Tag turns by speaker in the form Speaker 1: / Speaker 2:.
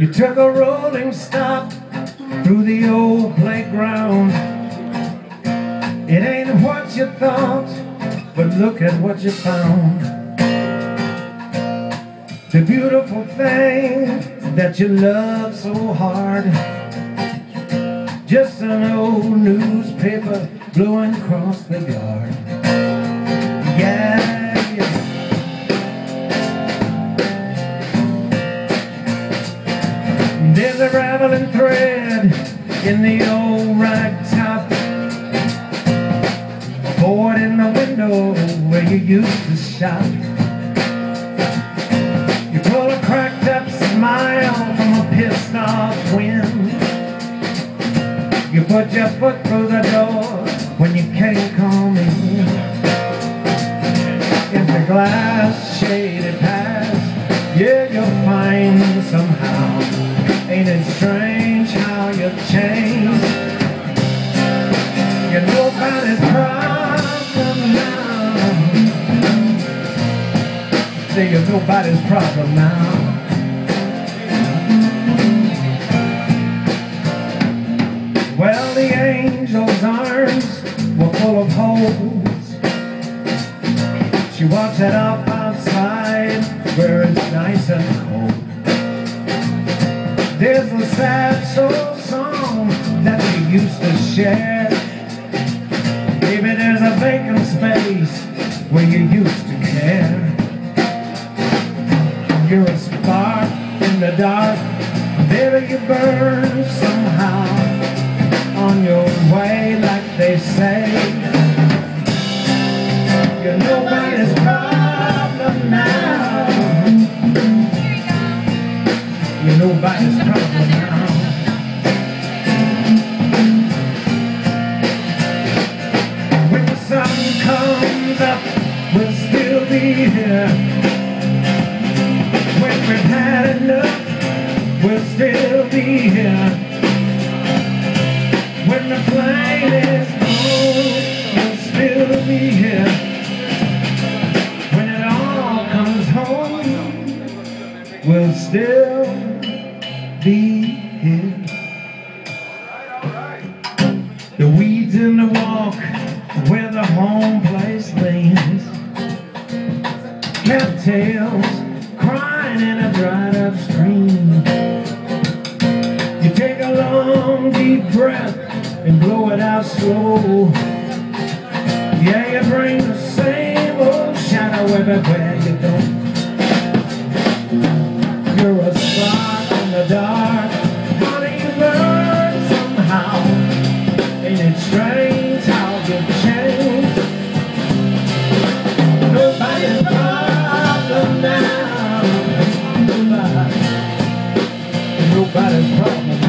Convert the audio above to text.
Speaker 1: You took a rolling stop through the old playground. It ain't what you thought, but look at what you found. The beautiful thing that you love so hard. Just an old newspaper blowing across the yard. There's a raveling thread in the old rag top. A Board in the window where you used to shop. You pull a cracked up smile from a pissed off wind. You put your foot through the door when you can't come in. In the glass shaded past Yeah, you'll find somehow Ain't it strange how you've changed? You're nobody's problem now. Say you're nobody's problem now. Well, the angel's arms were full of holes. She walked it up outside where it's nice and cold. There's a sad soul song that we used to share. Maybe there's a vacant space where you used to care. You're a spark in the dark. There you burn somehow On your way like they say Nobody's problem now. When the sun comes up, we'll still be here. When we've had enough, we'll still be here. When the plane is gone, we'll still be here. When it all comes home, we'll still be here. The weeds in the walk where the home place leans. Cattails crying in a dried up stream. You take a long deep breath and blow it out slow. Yeah, you bring the same old shadow everywhere you go. Nobody's problem now